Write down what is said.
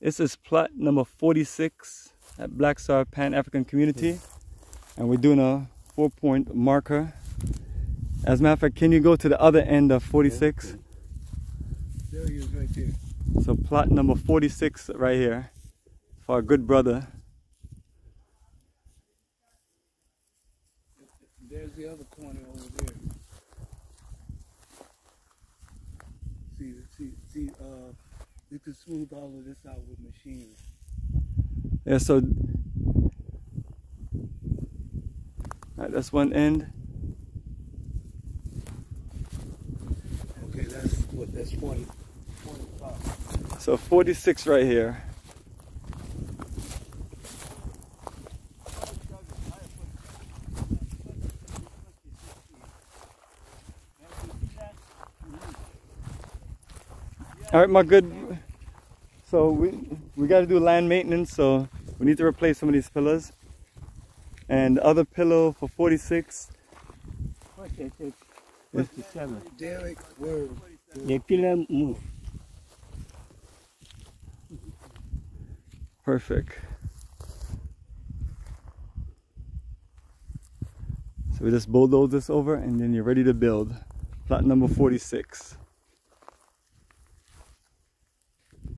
This is plot number 46 at Black Star Pan African Community. And we're doing a four point marker. As a matter of fact, can you go to the other end of 46? There he is right there. So plot number 46 right here for our good brother. There's the other corner over there. See, see, see, uh, you can smooth all of this out with machines. Yeah, so Alright, that's one end. Okay, that's what, that's 20, 25. So 46 right here. All right, my good. So we we got to do land maintenance, so we need to replace some of these pillars. And the other pillow for 46. Okay, take 57. Derek, word. The pillar move. Perfect. So we just bulldoze this over and then you're ready to build. Plot number 46.